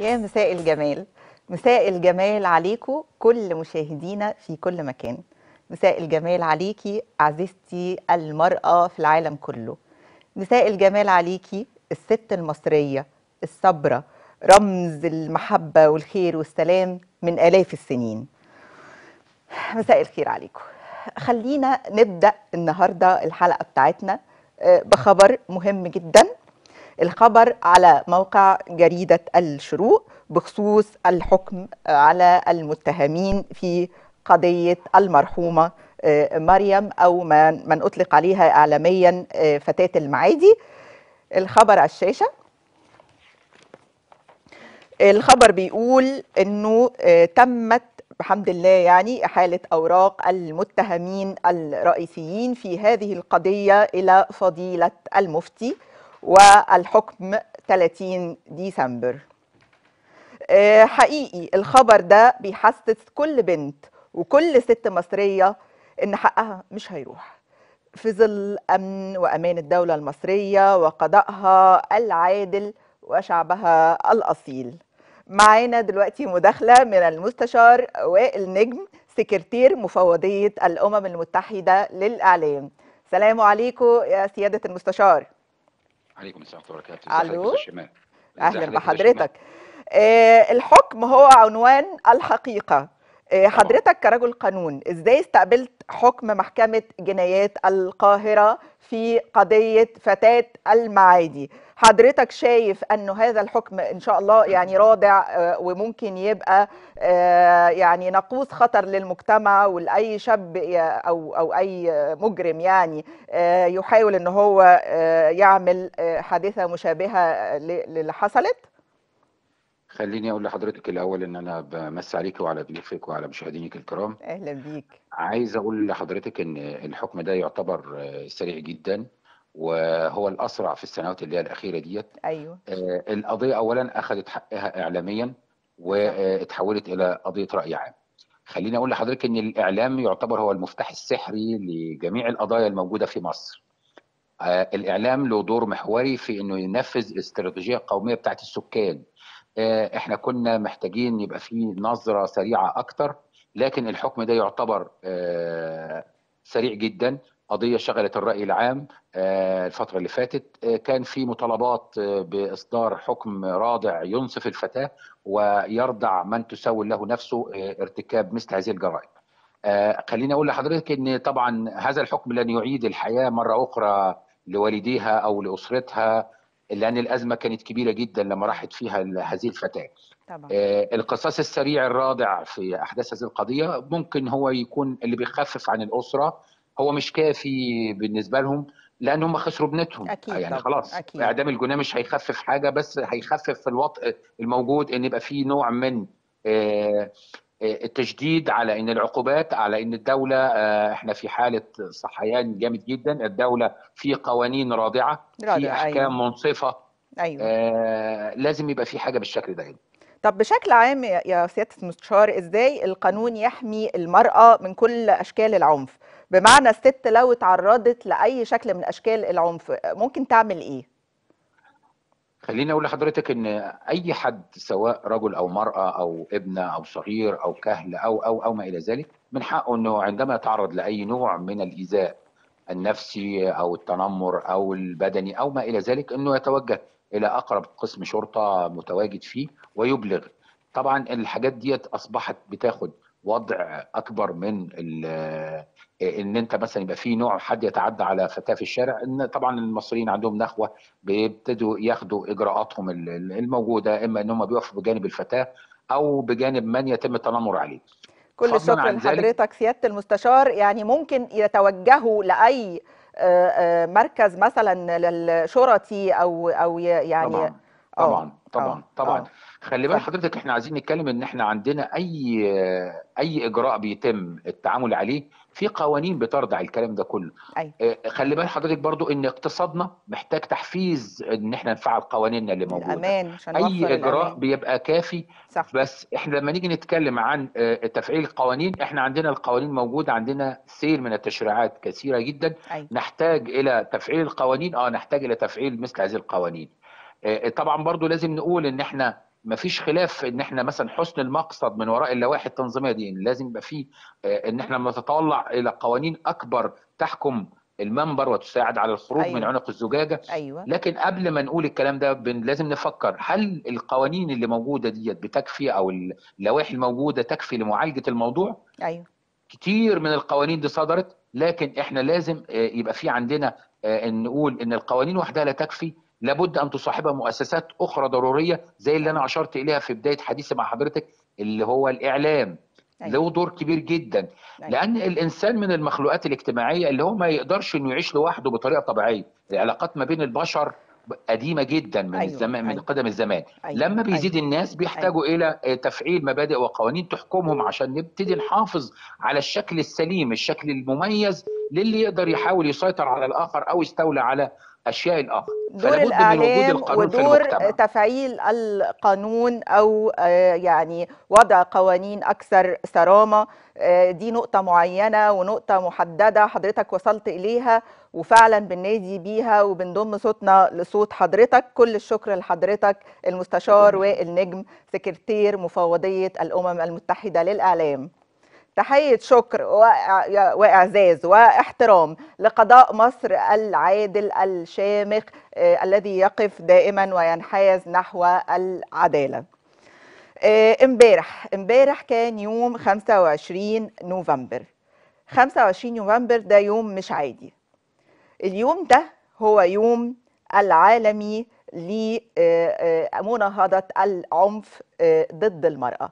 يا مساء الجمال. مساء الجمال عليكم كل مشاهدينا في كل مكان. مساء الجمال عليكي عزيزتي المرأة في العالم كله. مساء الجمال عليكي الست المصرية الصبرة رمز المحبة والخير والسلام من آلاف السنين. مساء الخير عليكم خلينا نبدأ النهاردة الحلقة بتاعتنا آه، بخبر مهم جدا. الخبر على موقع جريدة الشروق بخصوص الحكم على المتهمين في قضية المرحومة آه، مريم أو من, أطلق عليها إعلاميا آه، فتاة المعادي. الخبر على الشاشة. الخبر بيقول إنه آه، تمت بحمد الله يعني إحالة أوراق المتهمين الرئيسيين في هذه القضية إلى فضيلة المفتي. والحكم 30 ديسمبر. آه، حقيقي الخبر ده بيحسس كل بنت وكل ست مصرية إن حقها مش هيروح. في ظل أمن وأمان الدولة المصرية وقضائها العادل وشعبها الأصيل. معانا دلوقتي مداخلة من المستشار وائل نجم سكرتير مفوضية الأمم المتحدة للإعلام. سلام عليكم يا سيادة المستشار. عليكم السلام ورحمة الله وبركاته. ازي أهلا بحضرتك. آه، الحكم هو عنوان الحقيقة. آه، حضرتك كرجل قانون إزاي استقبلت حكم محكمة جنايات القاهرة في قضية فتاة المعادي؟ حضرتك شايف انه هذا الحكم إن شاء الله يعني رادع آه، وممكن يبقى آه، يعني ناقوس خطر للمجتمع ولاي شاب أو أو أي مجرم يعني آه، يحاول إن هو يعمل حادثة مشابهة للي حصلت؟ خليني أقول لحضرتك الأول إن أنا بمس عليك وعلى ضيوفك وعلى مشاهدينك الكرام. أهلا بيك. عايز أقول لحضرتك إن الحكم ده يعتبر سريع جدا. وهو الأسرع في السنوات اللي هي الأخيرة ديت. أيوه. آه، القضية اولا أخذت حقها اعلاميا واتحولت إلى قضية رأي عام. خليني أقول لحضرتك إن الإعلام يعتبر هو المفتاح السحري لجميع القضايا الموجودة في مصر. آه، الإعلام له دور محوري في إنه ينفذ الاستراتيجيه القوميه بتاعت السكان. آه، إحنا كنا محتاجين يبقى في نظرة سريعة أكتر لكن الحكم ده يعتبر آه، سريع جدا. قضية شغلت الرأي العام آه، الفترة اللي فاتت. آه، كان في مطالبات آه، بإصدار حكم رادع ينصف الفتاة ويردع من تسول له نفسه ارتكاب مثل هذه الجرائم. خليني أقول لحضرتك إن طبعا هذا الحكم لن يعيد الحياة مرة أخرى لوالديها أو لأسرتها لأن الأزمة كانت كبيرة جدا لما راحت فيها هذه الفتاة. طبعا. القصاص السريع الرادع في أحداث هذه القضية ممكن هو يكون اللي بيخفف عن الأسرة هو مش كافي بالنسبة لهم لأن هم خسروا ابنتهم أكيد يعني خلاص أكيد. إعدام الجناه مش هيخفف حاجة بس هيخفف الوطء الموجود إن يبقى في نوع من آه، التشديد على إن العقوبات على إن الدولة آه، إحنا في حالة صحيان جامد جدا الدولة في قوانين رادعة في أحكام منصفة أيوه آه، لازم يبقى في حاجة بالشكل ده يعني. طب بشكل عام يا يا سيادة المستشار إزاي القانون يحمي المرأة من كل أشكال العنف بمعنى الست لو اتعرضت لأي شكل من أشكال العنف ممكن تعمل إيه؟ خليني أقول لحضرتك إن أي حد سواء رجل أو مرأة أو ابنة أو صغير أو كهل أو أو أو ما إلى ذلك من حقه إنه عندما يتعرض لأي نوع من الإيذاء النفسي أو التنمر أو البدني أو ما إلى ذلك إنه يتوجه إلى أقرب قسم شرطة متواجد فيه ويبلغ. طبعا الحاجات ديت أصبحت بتاخد وضع أكبر من إن أنت مثلا يبقى في نوع حد يتعدى على فتاه في الشارع إن طبعا المصريين عندهم نخوة بيبتدوا ياخدوا إجراءاتهم ال- ال- الموجودة إما إن هم بيقفوا بجانب الفتاة أو بجانب من يتم التنمر عليه كل ذلك- لحضرتك سيادة المستشار يعني ممكن يتوجهوا لأي آه، آه، مركز مثلا للشرطي أو أو يعني طبعا آه، طبعا طبعا آه، طبعا آه. خلي بال. حضرتك إحنا عايزين نتكلم إن إحنا عندنا أي أي إجراء بيتم التعامل عليه في قوانين بترضع الكلام ده كله. أيوه. آه، خلي بال حضرتك برضو إن اقتصادنا محتاج تحفيز إن إحنا نفعل قوانيننا اللي موجودة. الأمان عشان أي إجراء الأمان. بيبقى كافي صح. بس إحنا لما نيجي نتكلم عن آه، تفعيل القوانين إحنا عندنا القوانين موجودة عندنا سير من التشريعات كثيرة جدا. أيوه. نحتاج إلى تفعيل القوانين آه نحتاج إلى تفعيل مثل هذه القوانين. آه، طبعا برضو لازم نقول إن إحنا مفيش خلاف إن إحنا مثلا حسن المقصد من وراء اللوائح التنظيمية دي إن لازم يبقى فيه آه، إن إحنا نتطلع إلى قوانين أكبر تحكم المنبر وتساعد على الخروج أيوة. من عنق الزجاجة. أيوه. لكن قبل ما نقول الكلام ده بن لازم نفكر هل القوانين اللي موجودة ديت بتكفي أو اللوائح الموجودة تكفي لمعالجة الموضوع؟ أيوه. كتير من القوانين دي صدرت لكن إحنا لازم آه، يبقى في عندنا آه، إن نقول إن القوانين وحدها لا تكفي. لابد أن تصاحبها مؤسسات أخرى ضرورية زي اللي أنا أشرت إليها في بداية حديثي مع حضرتك اللي هو الإعلام أيوة. له دور كبير جدا أيوة. لأن الإنسان من المخلوقات الاجتماعية اللي هو ما يقدرش إنه يعيش لوحده بطريقة طبيعية العلاقات ما بين البشر قديمة جدا من أيوة. الزمان من أيوة. قدم الزمان أيوة. لما بيزيد الناس بيحتاجوا إلى آه، تفعيل مبادئ وقوانين تحكمهم عشان نبتدي نحافظ على الشكل السليم الشكل المميز للي يقدر يحاول يسيطر على الآخر أو يستولى على أشياء الآخر دور من في ودور تفعيل القانون أو آه، يعني وضع قوانين أكثر صرامة آه، دي نقطة معينة ونقطة محددة حضرتك وصلت إليها وفعلا بننادي بيها وبنضم صوتنا لصوت حضرتك. كل الشكر لحضرتك المستشار وائل نجم سكرتير مفوضية الأمم المتحدة للإعلام. تحية شكر وإع- وإعزاز واحترام لقضاء مصر العادل الشامخ آه، الذي يقف دائما وينحاز نحو العدالة. آه، امبارح امبارح كان يوم 25 نوفمبر. 25 نوفمبر ده يوم مش عادي. اليوم ده هو يوم العالمي لمناهضة العنف آه، ضد المرأة.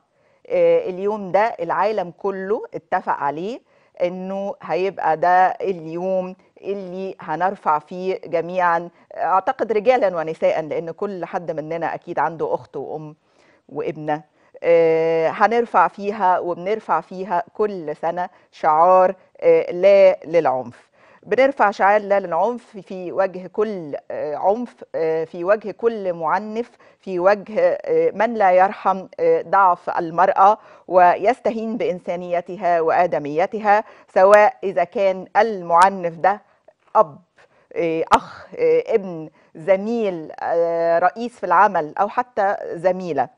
آه، اليوم ده العالم كله اتفق عليه إنه هيبقى ده اليوم اللي هنرفع فيه جميعا أعتقد رجالا ونساء لأن كل حد مننا أكيد عنده أخت وأم وابنة. آه، هنرفع فيها وبنرفع فيها كل سنة شعار لا للعنف. بنرفع شعار لا للعنف في وجه كل آه، عنف آه، في وجه كل معنف في وجه آه، من لا يرحم ضعف المرأة ويستهين بإنسانيتها وآدميتها سواء إذا كان المعنف ده أب أخ ابن زميل رئيس في العمل أو حتى زميلة.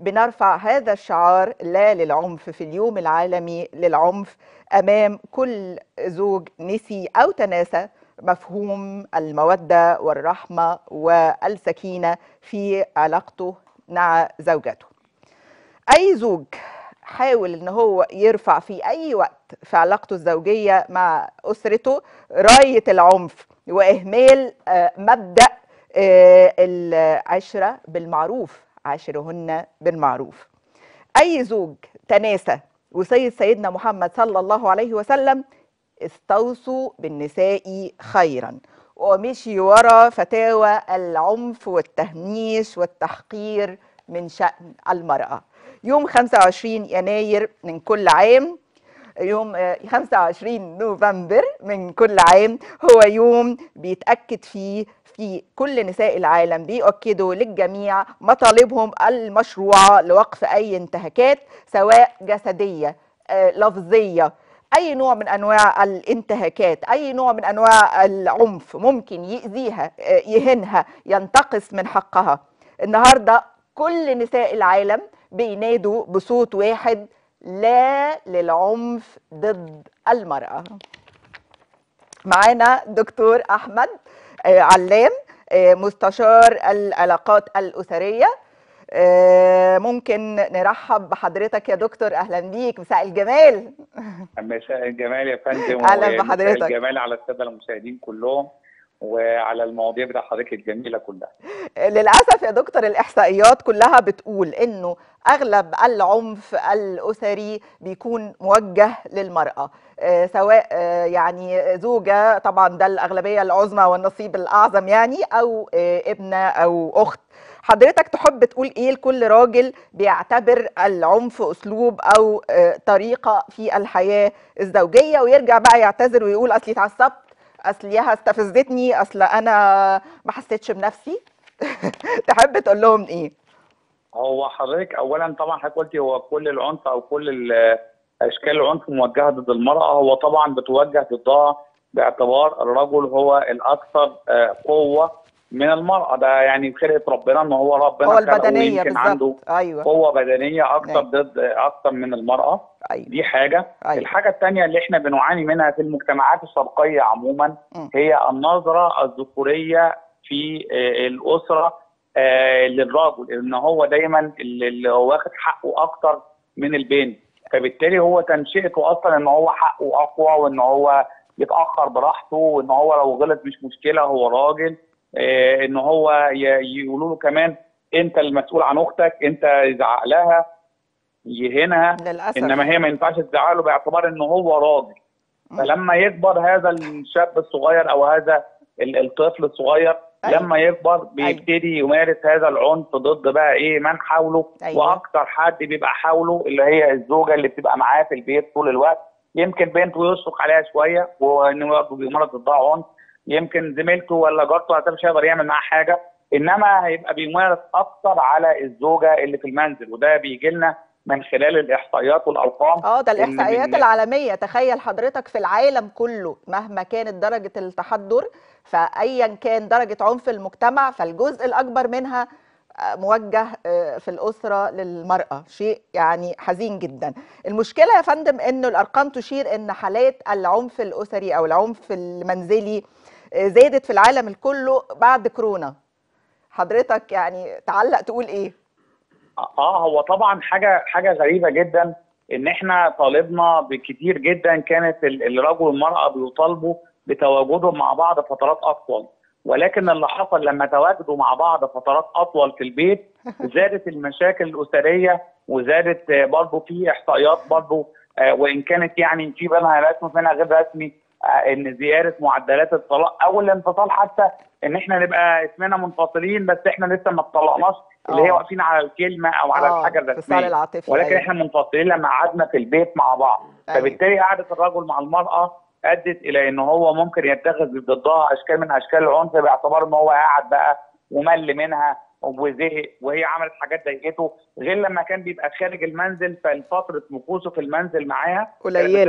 بنرفع هذا الشعار لا للعنف في اليوم العالمي للعنف أمام كل زوج نسي أو تناسى مفهوم المودة والرحمة والسكينة في علاقته مع زوجته. أي زوج حاول إن هو يرفع في أي وقت في علاقته الزوجية مع أسرته راية العنف وإهمال آه، مبدأ آه، العشرة بالمعروف عاشرهن بالمعروف. أي زوج تناسى وصيه سيدنا محمد صلى الله عليه وسلم استوصوا بالنساء خيرا. ومشي ورا فتاوى العنف والتهميش والتحقير من شأن المرأة. يوم 25 يناير من كل عام يوم آه، 25 نوفمبر من كل عام هو يوم بيتأكد فيه في كل نساء العالم بيؤكدوا للجميع مطالبهم المشروعة لوقف أي انتهاكات سواء جسدية آه، لفظية أي نوع من أنواع الانتهاكات أي نوع من أنواع العنف ممكن يأذيها آه، يهينها ينتقص من حقها. النهاردة كل نساء العالم بينادوا بصوت واحد لا للعنف ضد المرأة. معانا دكتور أحمد آه، علام آه، مستشار العلاقات الأسرية. آه، ممكن نرحب بحضرتك يا دكتور. أهلا بيك. مساء الجمال. مساء الجمال يا فندم أهلا بحضرتك. مساء الجمال على السادة المشاهدين كلهم. وعلى المواضيع بتاع حضرتك الجميلة كلها. للأسف يا دكتور الإحصائيات كلها بتقول إنه أغلب العنف الأسري بيكون موجه للمرأة آه، سواء آه، يعني زوجة طبعا ده الأغلبية العظمى والنصيب الأعظم يعني أو آه، ابنة أو أخت. حضرتك تحب تقول إيه لكل راجل بيعتبر العنف أسلوب أو آه، طريقة في الحياة الزوجية؟ ويرجع بقى يعتذر ويقول أصلي اتعصبت أصل ياها استفزتني أصل أنا ما حسيتش بنفسي. تحب تقول لهم إيه؟ هو حضرتك اولا طبعا حضرتك قلتي هو كل العنف أو كل ال- أشكال العنف موجهة ضد المرأة. هو طبعا بتوجه ضدها باعتبار الرجل هو الأكثر آه، قوة من المرأة. ده يعني خلقه ربنا إن هو ربنا هو البدنية يمكن عنده بالظبط. أيوه. قوة بدنية أكتر أيوة. ضد أكتر من المرأة. أيوه. دي حاجة. أيوه. الحاجة الثانية اللي إحنا بنعاني منها في المجتمعات الشرقية عموما مم. هي النظرة الذكورية في آه، الأسرة آه، للرجل إن هو دايما اللي واخد حقه أكتر من البنت. فبالتالي هو تنشئته أصلا إن هو حقه أقوى وإن هو يتأخر براحته وإن هو لو غلط مش مشكلة هو راجل آه، إن هو يقولوا له كمان أنت المسؤول عن أختك أنت يزعق لها يهينها للأسف. إنما هي ما ينفعش تزعق له باعتبار ان هو راجل. فلما يكبر هذا الشاب الصغير أو هذا ال- الطفل الصغير أيوة. لما يكبر بيبتدي يمارس هذا العنف ضد بقى إيه من حوله. أيوة. وأكتر حد بيبقى حوله اللي هي الزوجة اللي بتبقى معاه في البيت طول الوقت. يمكن بنته يشفق عليها شوية وإنه برضه بيمارس ضدها عنف. يمكن زميلته ولا جارته مش هيقدر يعمل معاه حاجة. إنما هيبقى بيمارس أكتر على الزوجة اللي في المنزل وده بيجي لنا من خلال الإحصائيات والارقام آه ده الإحصائيات من- العالمية. تخيل حضرتك في العالم كله مهما كانت درجة التحضر فايا كان درجة عنف المجتمع فالجزء الأكبر منها آه، موجه آه، في الأسرة للمرأة. شيء يعني حزين جدا. المشكلة يا فندم إنه الأرقام تشير إن حالات العنف الأسري أو العنف المنزلي آه، زادت في العالم كله بعد كورونا. حضرتك يعني تعلق تقول إيه؟ آه هو طبعا حاجة حاجة غريبة جدا إن إحنا طالبنا بكتير جدا كانت ال- الرجل والمراه بيطالبوا بتواجدهم مع بعض فترات أطول. ولكن اللي حصل لما تواجدوا مع بعض فترات أطول في البيت زادت المشاكل الأسرية وزادت آه، برضه في إحصائيات برضه آه، وإن كانت يعني في منها رسمي وفي منها غير رسمي آه، إن زياده معدلات الطلاق أو الانفصال حتى إن إحنا نبقى اسمنا منفصلين بس إحنا لسه ما اتطلقناش اللي هي آه. واقفين على الكلمة أو على آه، الحاجة الرسمية ولكن أيوة. إحنا منفصلين لما قعدنا في البيت مع بعض أيوة. فبالتالي قعدة الرجل مع المرأة أدت إلى إن هو ممكن يتخذ ضدها أشكال من أشكال العنف باعتبار إن هو قاعد بقى ومل منها وزهق وهي عملت حاجات ضايقته غير لما كان بيبقى خارج المنزل ففتره مكوسه في المنزل معاها.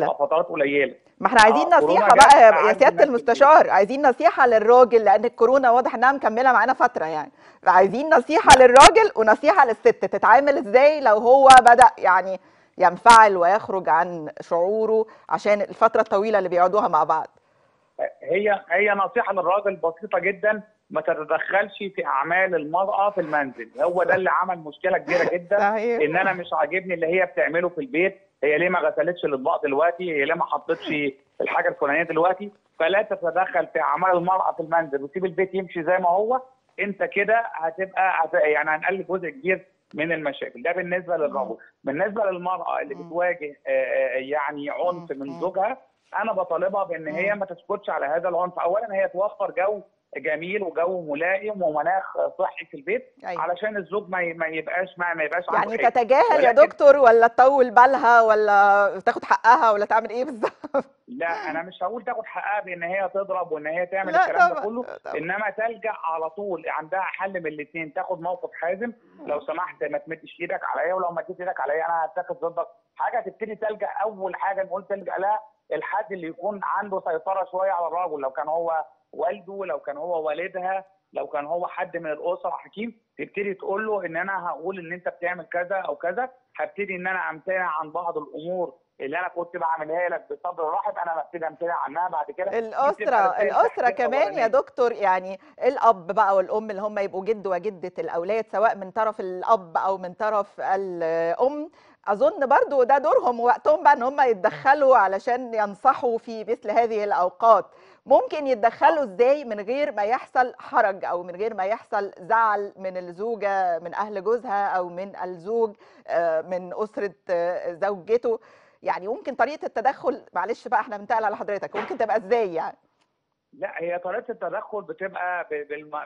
بتبقى فترات قليلة. ما إحنا عايزين آه، جت بقى يا الناس المستشار عايزين نصيحة للراجل لأن الكورونا واضح إنها مكملة معانا فترة يعني. فعايزين نصيحة للراجل ونصيحة للست تتعامل إزاي لو هو بدأ يعني ينفعل ويخرج عن شعوره عشان الفترة الطويلة اللي بيقعدوها مع بعض؟ هي هي نصيحة للراجل بسيطة جدا. ما تتدخلش في أعمال المرأة في المنزل. هو ده اللي عمل مشكلة كبيرة جدا إن أنا مش عاجبني اللي هي بتعمله في البيت. هي ليه ما غسلتش الأطباق دلوقتي؟ هي ليه ما حطتش الحاجة الفلانية دلوقتي؟ فلا تتدخل في أعمال المرأة في المنزل. وسيب البيت يمشي زي ما هو. أنت كده هتبقى هت... يعني هنقلل جزء كبير من المشاكل. ده بالنسبة للرجل. بالنسبة للمرأة اللي. بتواجه آه، آه، يعني عنف. من. زوجها أنا بطالبها بإن هي. ما تسكتش على هذا العنف. اولا هي توفر جو جميل وجو ملائم ومناخ صحي في البيت أيوة. علشان الزوج ما ما يبقاش ما, ما يبقاش عنده يعني. تتجاهل يا دكتور ولا تطول بالها ولا تاخد حقها ولا تعمل إيه بالظبط لا أنا مش هقول تاخد حقها بإن هي تضرب وإن هي تعمل لا الكلام ده كله طبعا. إنما تلجأ على طول عندها حل من الاثنين تاخد موقف حازم لو سمحت ما تمدش إيدك عليا ولو مديت إيدك عليا أنا هتاخد ضدك حاجة تبتدي تلجأ أول حاجة نقول تلجأ لها الحد اللي يكون عنده سيطرة شوية على الرجل لو كان هو والده لو كان هو والدها لو كان هو حد من الأسرة حكيم تبتدي تقول له إن أنا هقول إن أنت بتعمل كذا أو كذا هبتدي إن أنا أمتنع عن بعض الأمور اللي أنا كنت بعملها لك بصبر رحب أنا ببتدي أمتنع عنها بعد كده الأسرة تحذير كمان يا. دكتور يعني الأب بقى والأم اللي هم يبقوا جد وجدة الأولاد سواء من طرف الأب أو من طرف الأم أظن برضو ده دورهم ووقتهم بقى إن هم يتدخلوا علشان ينصحوا في مثل هذه الأوقات. ممكن يتدخلوا إزاي من غير ما يحصل حرج أو من غير ما يحصل زعل من الزوجة من أهل جوزها أو من الزوج آه، من أسرة آه، زوجته؟ يعني ممكن طريقة التدخل معلش بقى إحنا بنتقل على حضرتك ممكن تبقى إزاي يعني؟ لا هي طريقة التدخل بتبقى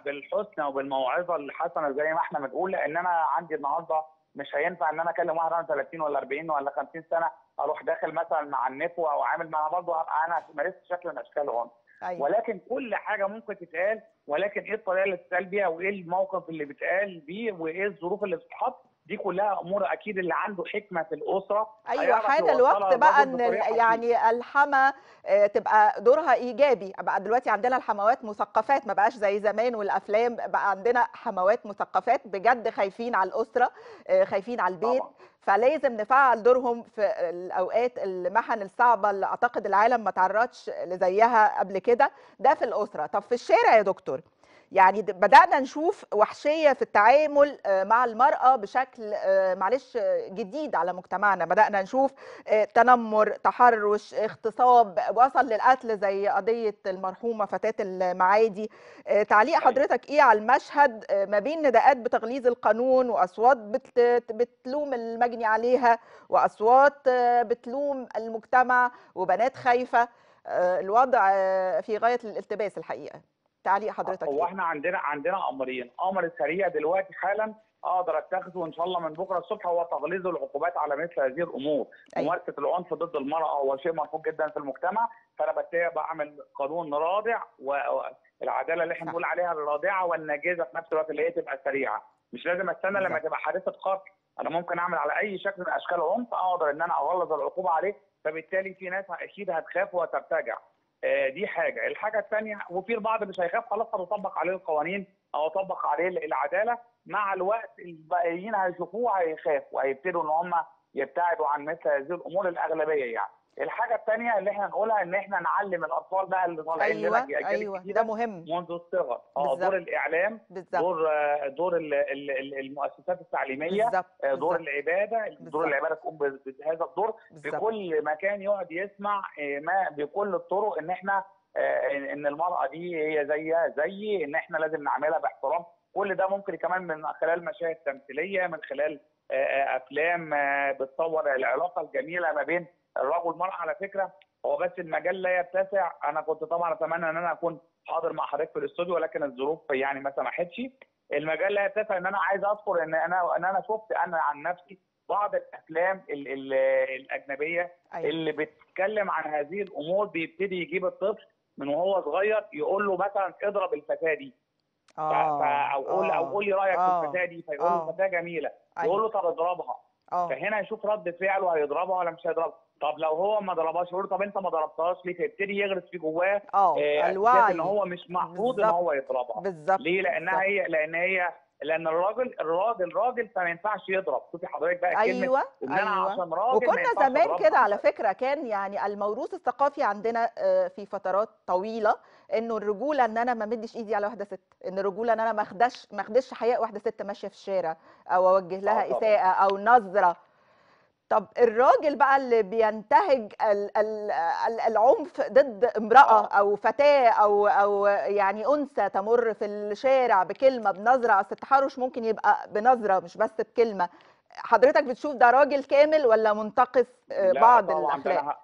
بالحسنى وبالموعظه الحسنه زي ما إحنا بنقول لأن أنا عندي النهارده مش هينفع إن أنا أكلم واحد عنده 30 ولا 40 ولا 50 سنة أروح داخل مثلا مع النفو أو عامل معاه برضه هبقى أنا مارست شكل من أشكال العنف أيوه. ولكن كل حاجة ممكن تتقال ولكن إيه الطريقة اللي تتقال بيها وإيه الموقف اللي بيتقال بيه وإيه الظروف اللي بتتحط؟ دي كلها أمور أكيد اللي عنده حكمة في الأسرة. أيوه حان الوقت بقى إن يعني الحما آه، تبقى دورها إيجابي. بقى دلوقتي عندنا الحموات مثقفات ما بقاش زي زمان والأفلام بقى عندنا حموات مثقفات بجد خايفين على الأسرة آه، خايفين على البيت. طبعا. فلازم نفعل دورهم في الأوقات المحن الصعبة اللي أعتقد العالم ما تعرضش لزيها قبل كده. ده في الأسرة. طب في الشارع يا دكتور يعني بدأنا نشوف وحشية في التعامل آه، مع المرأة بشكل آه، معلش جديد على مجتمعنا. بدأنا نشوف آه، تنمر تحرش اغتصاب وصل للقتل زي قضية المرحومة فتاة المعادي. تعليق أيوة. حضرتك إيه على المشهد ما بين نداءات بتغليظ القانون وأصوات بت- بتلوم المجني عليها وأصوات بتلوم المجتمع وبنات خايفة. آه، الوضع في غاية الالتباس الحقيقة. تعليق حضرتك هو إحنا عندنا عندنا أمرين أمر سريع دلوقتي حالا أقدر أتخذه إن شاء الله من بكرة الصبح هو تغليظ العقوبات على مثل هذه الأمور أيوة. ممارسة العنف ضد المرأة هو شيء مرفوض جدا في المجتمع فأنا بالتالي بعمل قانون رادع والعداله اللي إحنا. بنقول عليها الرادعة والناجزة في نفس الوقت اللي هي تبقى سريعة مش لازم أستنى لما. تبقى حادثة قتل أنا ممكن أعمل على أي شكل من أشكال العنف أقدر إن أنا أغلظ العقوبة عليه فبالتالي في ناس أكيد هتخاف وترتجع دي حاجة، الحاجة الثانية وفي البعض مش هيخاف خلاص هتطبق عليه القوانين أو أطبق عليه العدالة مع الوقت الباقيين هيشوفوه هيخافوا هيبتدوا إن هم يبتعدوا عن مثل هذه الأمور الأغلبية يعني. الحاجة الثانية اللي إحنا نقولها إن إحنا نعلم الأطفال بقى اللي طالعين أيوه لنا اجيال أيوه جديده ده مهم. منذ الصغر. آه. دور الإعلام بالظبط. دور آه، دور ال- ال- ال- المؤسسات التعليمية بالظبط آه، دور العبادة بالظبط. دور العبادة تقوم بهذا الدور. في بالظبط. كل مكان يقعد يسمع آه، ما بكل الطرق إن إحنا إن المرأة دي هي زيها زي إن إحنا لازم نعملها باحترام. كل ده ممكن كمان من خلال مشاهد تمثيلية من خلال أفلام بتصور العلاقة الجميلة ما بين الرجل والمراه على فكرة هو بس المجال لا يتسع. أنا كنت طبعا أتمنى إن أنا أكون حاضر مع حضرتك في الاستوديو ولكن الظروف يعني ما سمحتش. المجال لا يتسع ان أنا عايز أذكر إن أنا إن أنا شفت أنا عن نفسي بعض الأفلام ال ال الأجنبية أيوه. اللي بتتكلم عن هذه الأمور بيبتدي يجيب الطفل من وهو صغير يقول له مثلا اضرب الفتاة دي. آه ف- أو قول أو قول لي رأيك آه. في الفتاة دي فيقول له آه. الفتاه جميلة. يقول أيوه له طب اضربها. آه. فهنا يشوف رد فعله هيضربها ولا مش هيضربها. طب لو هو ما ضربهاش يقول طب انت ما ضربتهاش ليه فيبتدي يغرس في جواه آه آه، الوعي ان هو مش محفوظ ان. هو يضربها بالظبط ليه لانها. هي لأن هي لأن الراجل الراجل راجل فما ينفعش يضرب شوفي حضرتك بقى كلمة أيوه إن أنا أيوه عشان راجل وكنا زمان. كده على فكرة كان يعني الموروث الثقافي عندنا آه، في فترات طويلة إنه الرجولة إن أنا ما مدش إيدي على واحدة ست إن الرجولة إن أنا ما اخدش ما أخدش حياء واحدة ست ماشية في الشارع أو أوجه آه لها طبعاً. إساءة أو نظرة طب الراجل بقى اللي بينتهج ال- ال- ال- العنف ضد امرأة آه. أو فتاة أو أو يعني أنثى تمر في الشارع بكلمة بنظرة أصل التحرش ممكن يبقى بنظرة مش بس بكلمة حضرتك بتشوف ده راجل كامل ولا منتقص آه، لا بعض طبعاً، ده الأخلاق؟ أنا ه-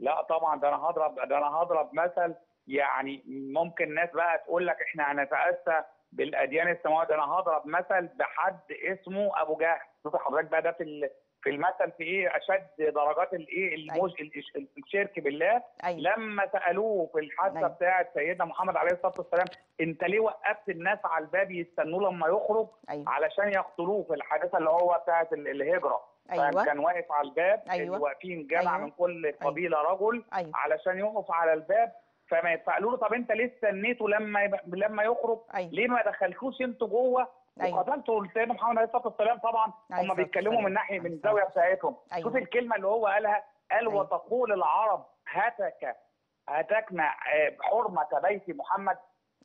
لا طبعا ده أنا هضرب ده أنا هضرب مثل يعني ممكن ناس بقى تقول لك إحنا هنتاسى بالأديان السماوية ده أنا هضرب مثل بحد اسمه أبو جهل شوف حضرتك بقى ده في في المثل في إيه؟ أشد درجات الايه الموج ال- الشرك بالله. أيوة. لما سألوه في الحادثة أيوة. بتاعه سيدنا محمد عليه الصلاة والسلام أنت ليه وقفت الناس على الباب يستنوه لما يخرج؟ أيوة. علشان يقتلوه في الحادثة اللي هو بتاعه ال- الهجرة. أيوة. كان واقف على الباب أيوة. اللي واقفين جامعه أيوة. من كل قبيلة رجل أيوة. علشان يقف على الباب. فما يتقالوا له طب أنت ليه استنيته لما يب... لما يخرج؟ أيوة. ليه ما دخلتوش أنتوا جوه؟ أيوة. وقتلتوا سيدنا محمد عليه الصلاه والسلام طبعا. عليه هم بيتكلموا والسلام. من ناحية من الزاويه بتاعتهم. أيوة. شوف الكلمة اللي هو قالها. قال أيوة. وتقول العرب هتك هتكنا آه، حرمة بيت محمد.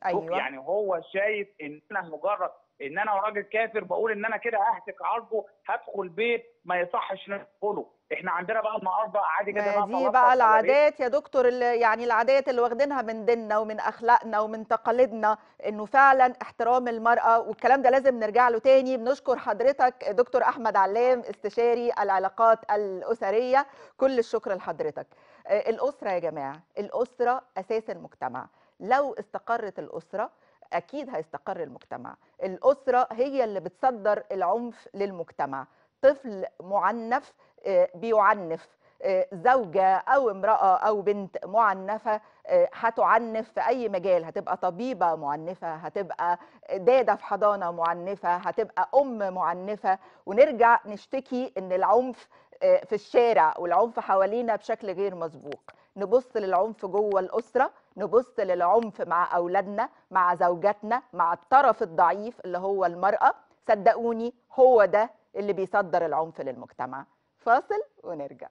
أيوة. يعني هو شايف إن أنا مجرد ان أنا راجل كافر بقول ان أنا كده ههتك عرضه هدخل بيت ما يصحش ندخله إحنا عندنا بقى النهارده عادي جدا ما أنا دي بقى العادات يا دكتور اللي يعني العادات اللي واخدينها من ديننا ومن أخلاقنا ومن تقاليدنا إنه فعلا احترام المرأة والكلام ده لازم نرجع له تاني. بنشكر حضرتك دكتور أحمد علام استشاري العلاقات الأسرية. كل الشكر لحضرتك. آه، الأسرة يا جماعة الأسرة أساس المجتمع. لو استقرت الأسرة أكيد هيستقر المجتمع. الأسرة هي اللي بتصدر العنف للمجتمع. طفل معنف آه، بيعنف. آه، زوجة أو امرأة أو بنت معنفة آه، هتعنف في أي مجال. هتبقى طبيبة معنفة هتبقى دادة في حضانة معنفة هتبقى أم معنفة. ونرجع نشتكي إن العنف في الشارع والعنف حوالينا بشكل غير مسبوق. نبص للعنف جوه الأسرة نبص للعنف مع أولادنا مع زوجاتنا مع الطرف الضعيف اللي هو المرأة. صدقوني هو ده اللي بيصدر العنف للمجتمع. فاصل ونرجع.